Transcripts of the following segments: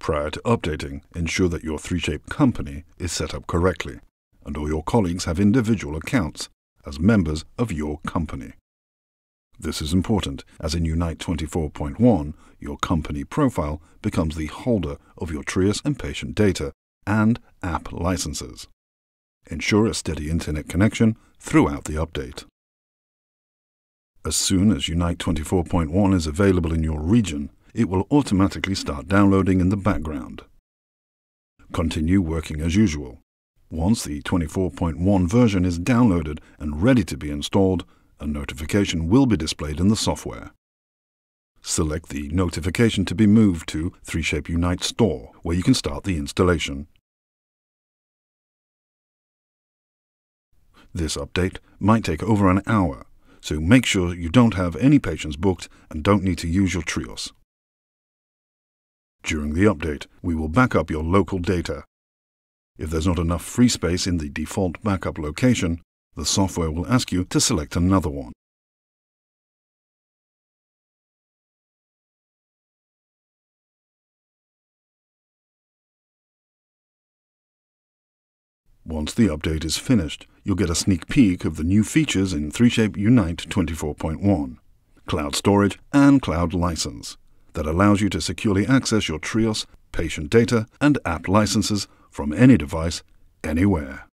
Prior to updating, ensure that your 3Shape company is set up correctly and all your colleagues have individual accounts as members of your company. This is important, as in Unite 24.1, your company profile becomes the holder of your Trios and patient data and app licenses. Ensure a steady internet connection throughout the update. As soon as Unite 24.1 is available in your region, it will automatically start downloading in the background. Continue working as usual. Once the 24.1 version is downloaded and ready to be installed, a notification will be displayed in the software. Select the notification to be moved to 3Shape Unite Store, where you can start the installation. This update might take over an hour, so make sure you don't have any patients booked and don't need to use your Trios. During the update, we will back up your local data. If there's not enough free space in the default backup location, the software will ask you to select another one. Once the update is finished, you'll get a sneak peek of the new features in 3Shape Unite 24.1, Cloud Storage and Cloud License, that allows you to securely access your Trios, patient data, and app licenses from any device, anywhere.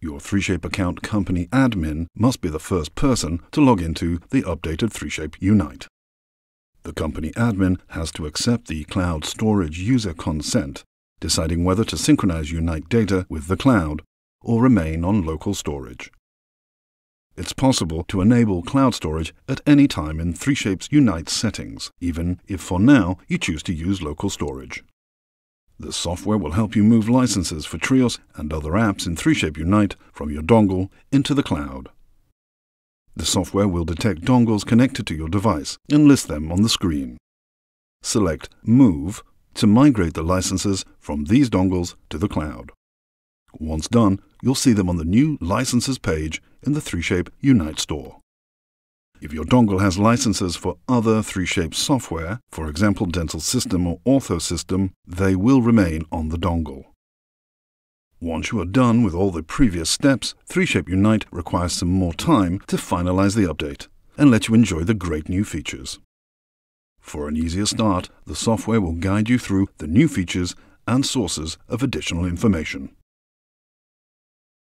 Your 3Shape account company admin must be the first person to log into the updated 3Shape Unite. The company admin has to accept the cloud storage user consent, deciding whether to synchronize Unite data with the cloud or remain on local storage. It's possible to enable cloud storage at any time in 3Shape's Unite settings, even if for now you choose to use local storage. The software will help you move licenses for Trios and other apps in 3Shape Unite from your dongle into the cloud. The software will detect dongles connected to your device and list them on the screen. Select Move to migrate the licenses from these dongles to the cloud. Once done, you'll see them on the new Licenses page in the 3Shape Unite store. If your dongle has licenses for other 3Shape software, for example Dental System or Ortho System, they will remain on the dongle. Once you are done with all the previous steps, 3Shape Unite requires some more time to finalize the update and let you enjoy the great new features. For an easier start, the software will guide you through the new features and sources of additional information.